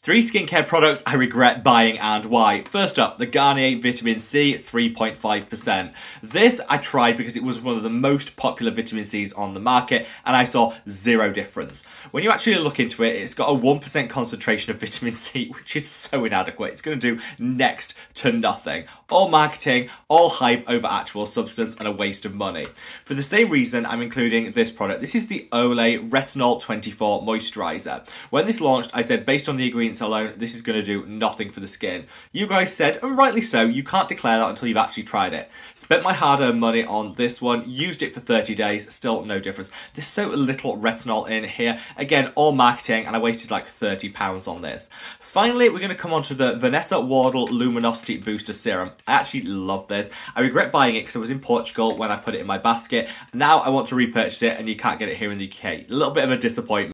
Three skincare products I regret buying and why. First up, the Garnier Vitamin C 3.5%. This I tried because it was one of the most popular vitamin C's on the market and I saw zero difference. When you actually look into it, it's got a 1% concentration of vitamin C, which is so inadequate. It's going to do next to nothing. All marketing, all hype over actual substance and a waste of money. For the same reason, I'm including this product. This is the Olay Retinol 24 Moisturizer. When this launched, I said based on the ingredients alone, this is going to do nothing for the skin. You guys said, and rightly so, you can't declare that until you've actually tried it. Spent my hard-earned money on this one, used it for 30 days, still no difference. There's so little retinol in here. Again, all marketing, and I wasted like 30 pounds on this. Finally, we're going to come on to the Vanessa Wardle Luminosity Booster Serum. I actually love this. I regret buying it because I was in Portugal when I put it in my basket. Now I want to repurchase it and you can't get it here in the UK. A little bit of a disappointment.